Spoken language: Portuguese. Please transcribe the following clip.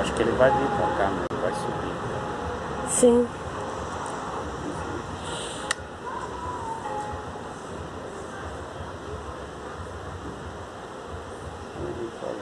acho que ele vai vir pra cá, mas ele vai subir. Sim. Ele vai.